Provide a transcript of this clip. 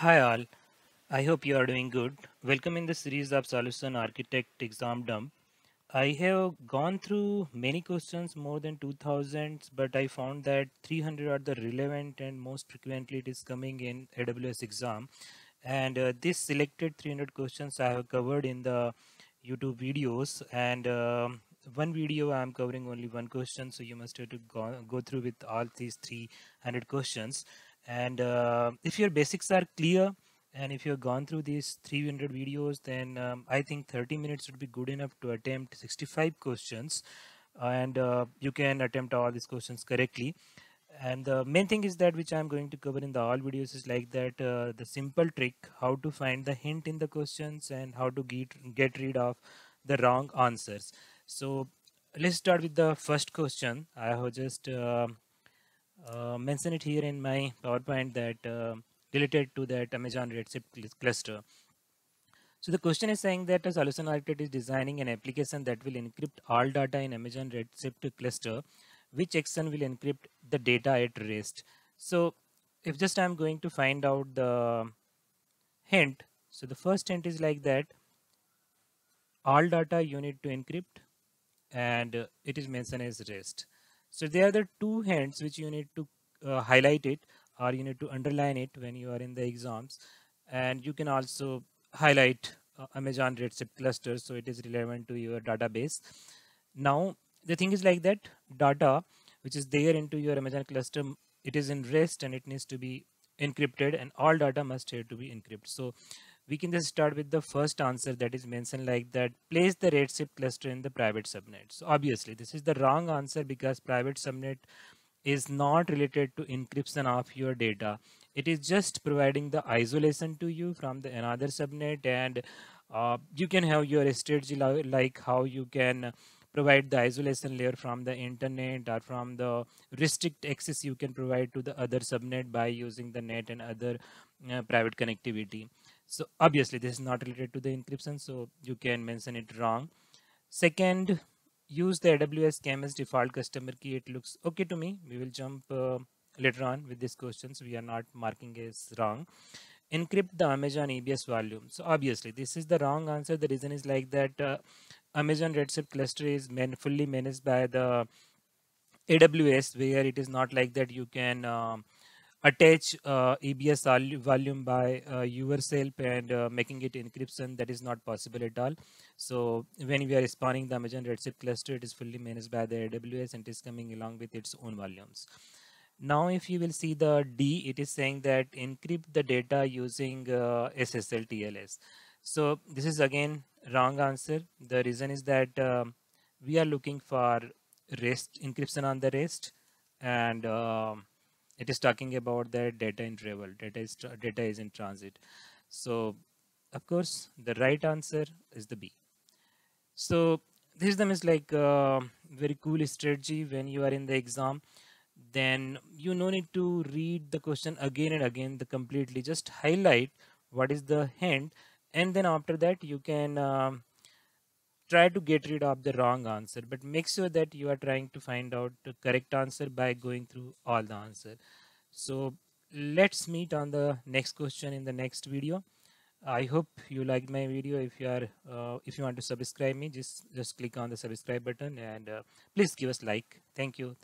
Hi all, I hope you are doing good. Welcome in the series of Solution Architect exam dump. I have gone through many questions, more than 2000, but I found that 300 are the relevant and most frequently it is coming in AWS exam. And uh, this selected 300 questions I have covered in the YouTube videos and um one video I am covering only one question. So you must have to go, go through with all these 300 questions and uh, if your basics are clear and if you've gone through these 300 videos then um, i think 30 minutes would be good enough to attempt 65 questions. And uh, you can attempt all these questions correctly. And the main thing is that which i'm going to cover in the all videos is like that uh, the simple trick how to find the hint in the questions and how to get get rid of the wrong answers. So let's start with the first question. I have just uh, uh, mention it here in my PowerPoint that uh, related to that Amazon Redshift cluster. So the question is saying that a solution architect is designing an application that will encrypt all data in Amazon Redshift cluster. Which action will encrypt the data at rest? So if just I'm going to find out the hint. So the first hint is like that all data you need to encrypt and it is mentioned as rest. So there are the two hints which you need to uh, highlight it or you need to underline it when you are in the exams. And you can also highlight uh, Amazon Redshift cluster so it is relevant to your database. Now the thing is like that data which is there into your Amazon cluster it is in rest and it needs to be encrypted and all data must have to be encrypted. So we can just start with the first answer that is mentioned like that place the redshift cluster in the private subnet. So obviously this is the wrong answer because private subnet is not related to encryption of your data. It is just providing the isolation to you from the another subnet and uh, you can have your strategy like how you can provide the isolation layer from the internet or from the restrict access you can provide to the other subnet by using the net and other uh, private connectivity so obviously this is not related to the encryption so you can mention it wrong. Second use the aws kms default customer key. It looks okay to me. We will jump uh, later on with these questions. We are not marking as wrong. Encrypt the amazon ebs volume. So obviously this is the wrong answer. The reason is like that uh, amazon redshift cluster is man fully managed by the aws where it is not like that you can um, attach uh, EBS volume by uh, yourself and uh, making it encryption that is not possible at all. So when we are spawning the Amazon Redshift cluster, it is fully managed by the AWS and is coming along with its own volumes. Now, if you will see the D, it is saying that encrypt the data using uh, SSL TLS. So this is again wrong answer. The reason is that um, we are looking for REST encryption on the REST and um, it is talking about the data in travel data is data is in transit. So of course the right answer is the b. So this them is like a uh, very cool strategy when you are in the exam then you no need to read the question again and again the completely just highlight what is the hint and then after that you can um, try to get rid of the wrong answer but make sure that you are trying to find out the correct answer by going through all the answer. So let's meet on the next question in the next video. I hope you liked my video. If you are uh, if you want to subscribe me just just click on the subscribe button and uh, please give us like. Thank you